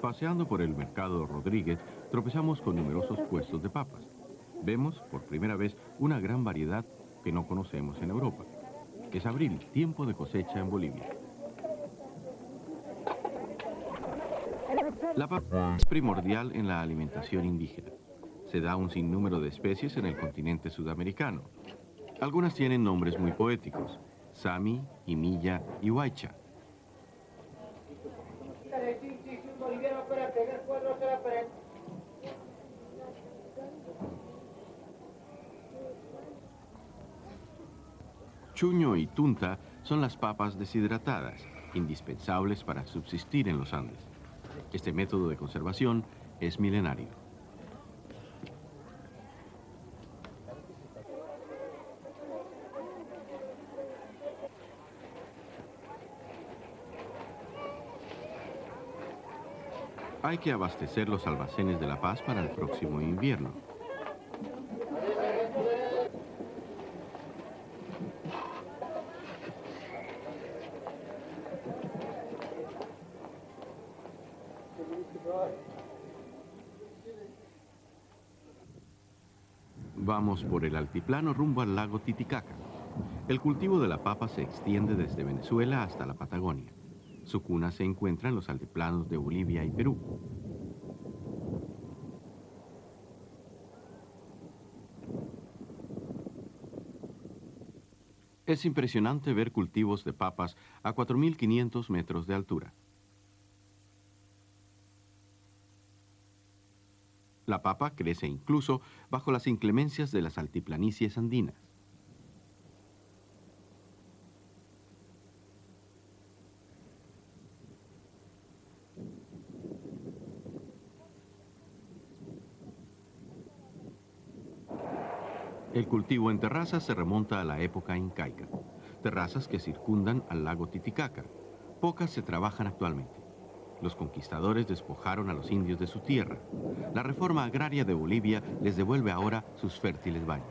Paseando por el mercado Rodríguez, tropezamos con numerosos puestos de papas. Vemos por primera vez una gran variedad que no conocemos en Europa. Es abril, tiempo de cosecha en Bolivia. La papa es primordial en la alimentación indígena. Se da un sinnúmero de especies en el continente sudamericano. Algunas tienen nombres muy poéticos, Sami, Imilla y Huaycha. Chuño y tunta son las papas deshidratadas, indispensables para subsistir en los Andes. Este método de conservación es milenario. Hay que abastecer los almacenes de La Paz para el próximo invierno. Vamos por el altiplano rumbo al lago Titicaca. El cultivo de la papa se extiende desde Venezuela hasta la Patagonia. Su cuna se encuentra en los altiplanos de Bolivia y Perú. Es impresionante ver cultivos de papas a 4.500 metros de altura. La papa crece incluso bajo las inclemencias de las altiplanicies andinas. El cultivo en terrazas se remonta a la época incaica, terrazas que circundan al lago Titicaca. Pocas se trabajan actualmente. Los conquistadores despojaron a los indios de su tierra. La reforma agraria de Bolivia les devuelve ahora sus fértiles valles.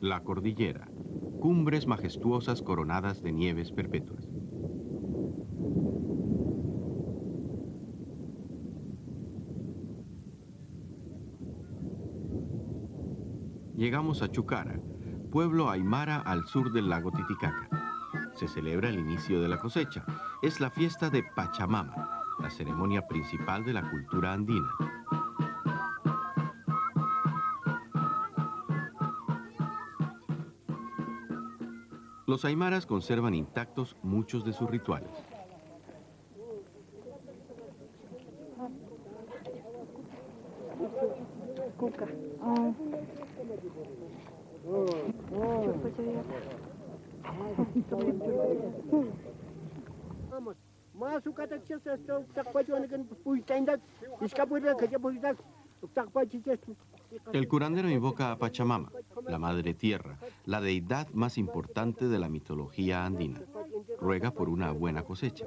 La cordillera, cumbres majestuosas coronadas de nieves perpetuas. Llegamos a Chucara, pueblo aymara al sur del lago Titicaca. Se celebra el inicio de la cosecha. Es la fiesta de Pachamama, la ceremonia principal de la cultura andina. Los aymaras conservan intactos muchos de sus rituales. El curandero invoca a Pachamama, la madre tierra, la deidad más importante de la mitología andina. Ruega por una buena cosecha.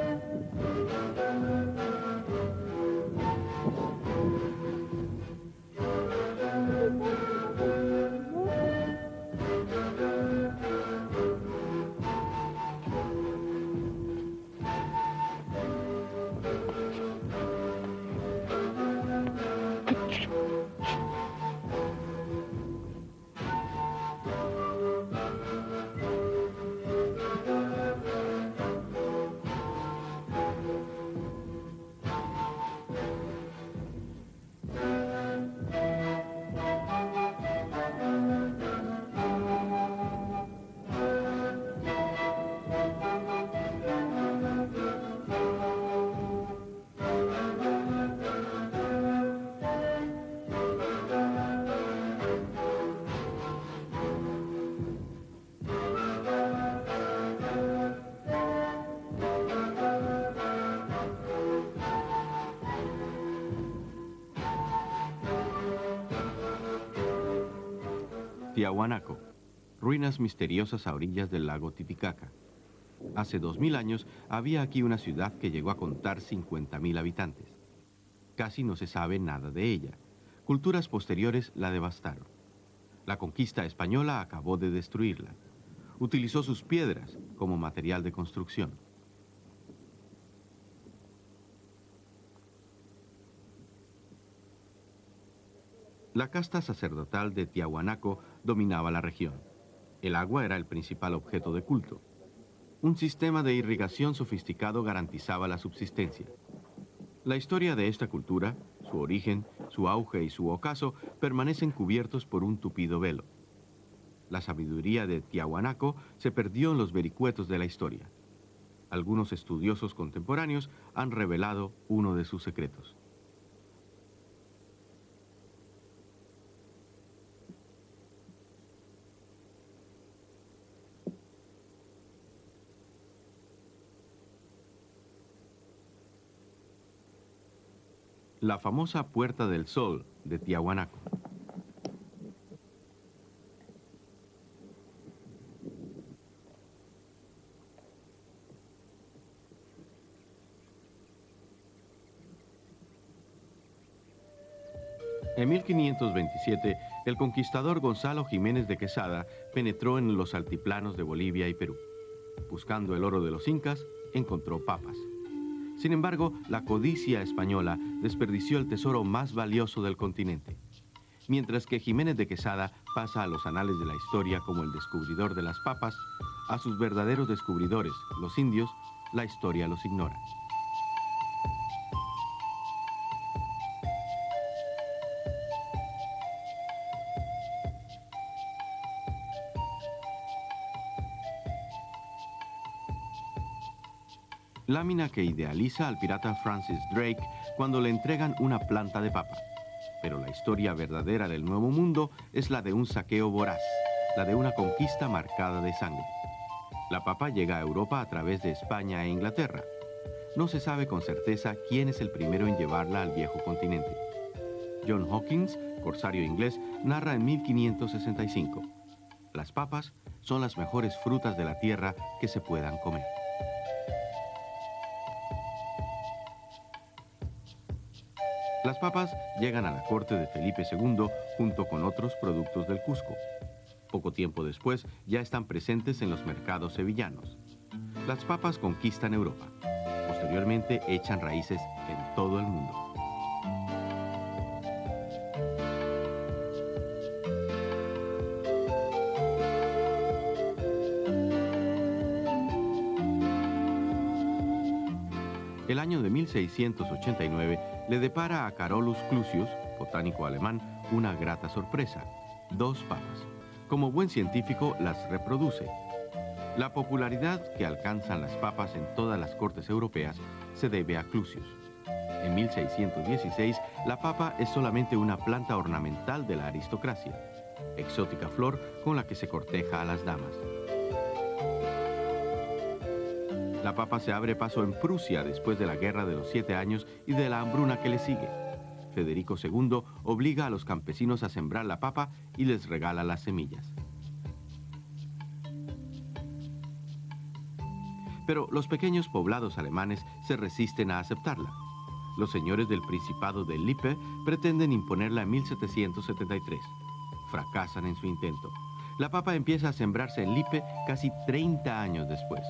Ruinas misteriosas a orillas del lago Titicaca. Hace 2000 años había aquí una ciudad que llegó a contar 50.000 habitantes. Casi no se sabe nada de ella. Culturas posteriores la devastaron. La conquista española acabó de destruirla. Utilizó sus piedras como material de construcción. La casta sacerdotal de Tiahuanaco dominaba la región. El agua era el principal objeto de culto. Un sistema de irrigación sofisticado garantizaba la subsistencia. La historia de esta cultura, su origen, su auge y su ocaso permanecen cubiertos por un tupido velo. La sabiduría de Tiahuanaco se perdió en los vericuetos de la historia. Algunos estudiosos contemporáneos han revelado uno de sus secretos. La famosa Puerta del Sol de Tiahuanaco. En 1527, el conquistador Gonzalo Jiménez de Quesada penetró en los altiplanos de Bolivia y Perú. Buscando el oro de los incas, encontró papas. Sin embargo, la codicia española desperdició el tesoro más valioso del continente. Mientras que Jiménez de Quesada pasa a los anales de la historia como el descubridor de las papas, a sus verdaderos descubridores, los indios, la historia los ignora. Lámina que idealiza al pirata Francis Drake cuando le entregan una planta de papa. Pero la historia verdadera del Nuevo Mundo es la de un saqueo voraz, la de una conquista marcada de sangre. La papa llega a Europa a través de España e Inglaterra. No se sabe con certeza quién es el primero en llevarla al viejo continente. John Hawkins, corsario inglés, narra en 1565. Las papas son las mejores frutas de la tierra que se puedan comer. Las papas llegan a la corte de Felipe II junto con otros productos del Cusco. Poco tiempo después ya están presentes en los mercados sevillanos. Las papas conquistan Europa. Posteriormente echan raíces en todo el mundo. El año de 1689 le depara a Carolus Clusius, botánico alemán, una grata sorpresa. Dos papas. Como buen científico las reproduce. La popularidad que alcanzan las papas en todas las cortes europeas se debe a Clusius. En 1616, la papa es solamente una planta ornamental de la aristocracia, exótica flor con la que se corteja a las damas. La papa se abre paso en Prusia después de la Guerra de los Siete Años y de la hambruna que le sigue. Federico II obliga a los campesinos a sembrar la papa y les regala las semillas. Pero los pequeños poblados alemanes se resisten a aceptarla. Los señores del Principado de Lippe pretenden imponerla en 1773. Fracasan en su intento. La papa empieza a sembrarse en Lippe casi 30 años después.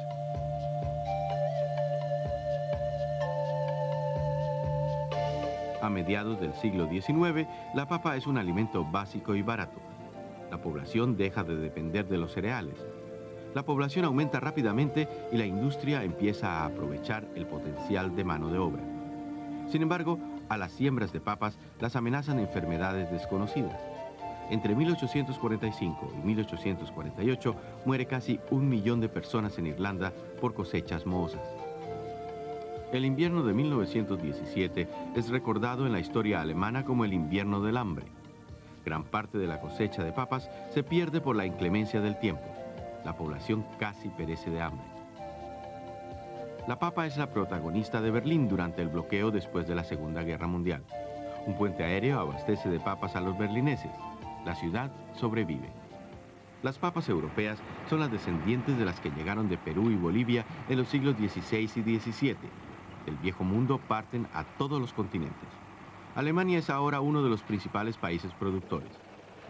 A mediados del siglo XIX, la papa es un alimento básico y barato. La población deja de depender de los cereales. La población aumenta rápidamente y la industria empieza a aprovechar el potencial de mano de obra. Sin embargo, a las siembras de papas las amenazan enfermedades desconocidas. Entre 1845 y 1848 muere casi un millón de personas en Irlanda por cosechas mohosas. El invierno de 1917 es recordado en la historia alemana como el invierno del hambre. Gran parte de la cosecha de papas se pierde por la inclemencia del tiempo. La población casi perece de hambre. La papa es la protagonista de Berlín durante el bloqueo después de la Segunda Guerra Mundial. Un puente aéreo abastece de papas a los berlineses. La ciudad sobrevive. Las papas europeas son las descendientes de las que llegaron de Perú y Bolivia en los siglos XVI y XVII. Del viejo mundo parten a todos los continentes. Alemania es ahora uno de los principales países productores.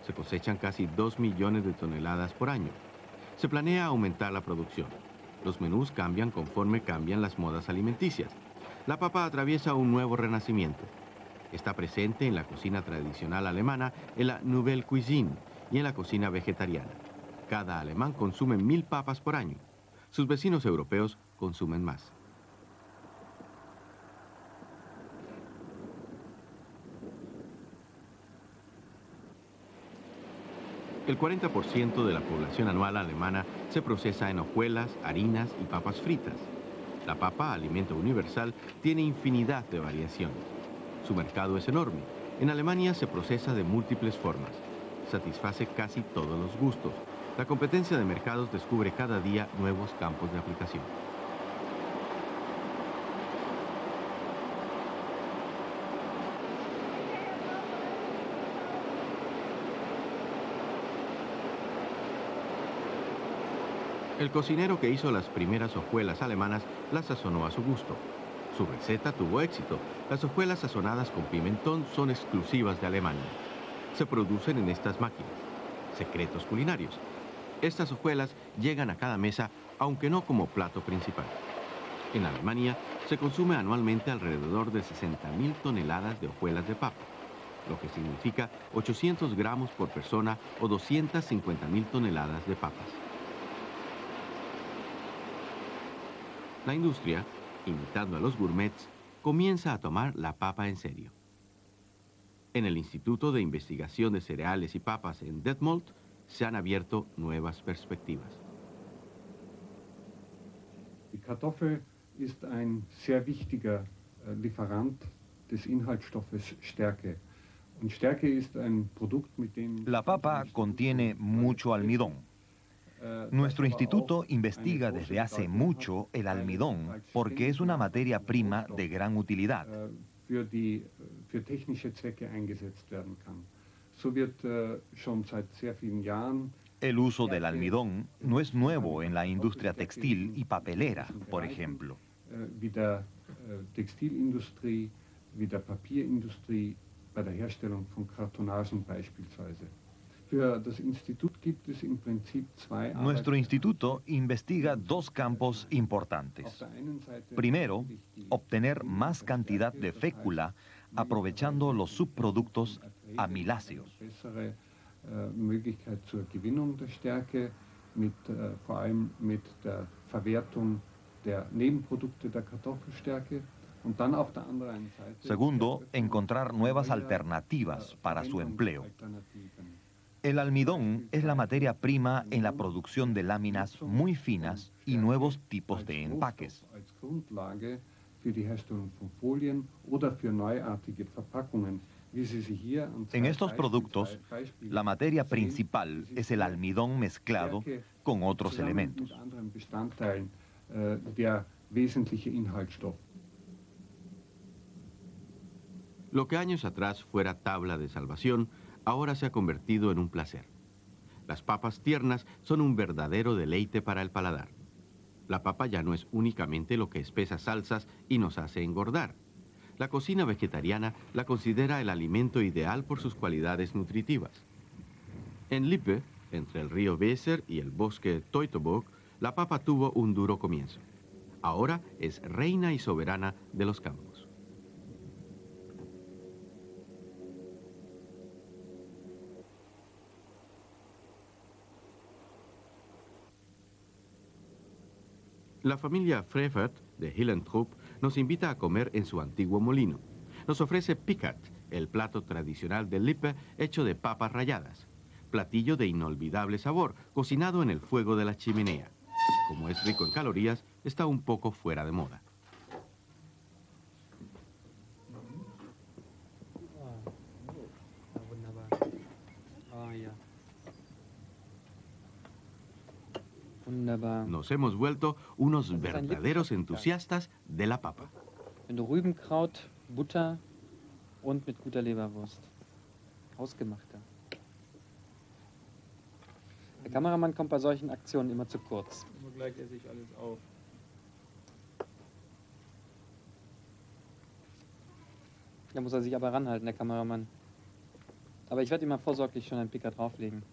Se cosechan casi 2 millones de toneladas por año. Se planea aumentar la producción. Los menús cambian conforme cambian las modas alimenticias. La papa atraviesa un nuevo renacimiento. Está presente en la cocina tradicional alemana, en la Nouvelle Cuisine y en la cocina vegetariana. Cada alemán consume mil papas por año. Sus vecinos europeos consumen más. El 40% de la población anual alemana se procesa en hojuelas, harinas y papas fritas. La papa, alimento universal, tiene infinidad de variaciones. Su mercado es enorme. En Alemania se procesa de múltiples formas. Satisface casi todos los gustos. La competencia de mercados descubre cada día nuevos campos de aplicación. El cocinero que hizo las primeras hojuelas alemanas las sazonó a su gusto. Su receta tuvo éxito. Las hojuelas sazonadas con pimentón son exclusivas de Alemania. Se producen en estas máquinas. Secretos culinarios. Estas hojuelas llegan a cada mesa, aunque no como plato principal. En Alemania se consume anualmente alrededor de 60.000 toneladas de hojuelas de papa, lo que significa 800 gramos por persona o 250.000 toneladas de papas. La industria, imitando a los gourmets, comienza a tomar la papa en serio. En el Instituto de Investigación de Cereales y Papas en Detmold se han abierto nuevas perspectivas. Die Kartoffel ist ein sehr wichtiger äh, Lieferant des Inhaltsstoffes Stärke. La papa contiene mucho almidón. Nuestro instituto investiga desde hace mucho el almidón porque es una materia prima de gran utilidad. El uso del almidón no es nuevo en la industria textil y papelera, por ejemplo. Wie der Textilindustrie, wie der Papierindustrie, bei der Herstellung von Kartonagen beispielsweise. Nuestro instituto investiga dos campos importantes. Primero, obtener más cantidad de fécula aprovechando los subproductos amiláceos. Segundo, encontrar nuevas alternativas para su empleo. El almidón es la materia prima en la producción de láminas muy finas y nuevos tipos de empaques. En estos productos, la materia principal es el almidón mezclado con otros elementos. Lo que años atrás fuera tabla de salvación, ahora se ha convertido en un placer. Las papas tiernas son un verdadero deleite para el paladar. La papa ya no es únicamente lo que espesa salsas y nos hace engordar. La cocina vegetariana la considera el alimento ideal por sus cualidades nutritivas. En Lippe, entre el río Weser y el bosque Teutoburg, la papa tuvo un duro comienzo. Ahora es reina y soberana de los campos. La familia Frevert de Hillentrup nos invita a comer en su antiguo molino. Nos ofrece picat, el plato tradicional de Lippe hecho de papas ralladas. Platillo de inolvidable sabor, cocinado en el fuego de la chimenea. Como es rico en calorías, está un poco fuera de moda. Nos hemos vuelto unos verdaderos entusiastas de la papa. Rübenkraut, Butter und mit guter Leberwurst. Hausgemachter. Der Kameramann kommt bei solchen Aktionen immer zu kurz. Immer gleich esse ich alles auf. Da muss er sich aber ranhalten, der Kameramann. Aber ich werde ihm mal vorsorglich schon einen Picker drauflegen.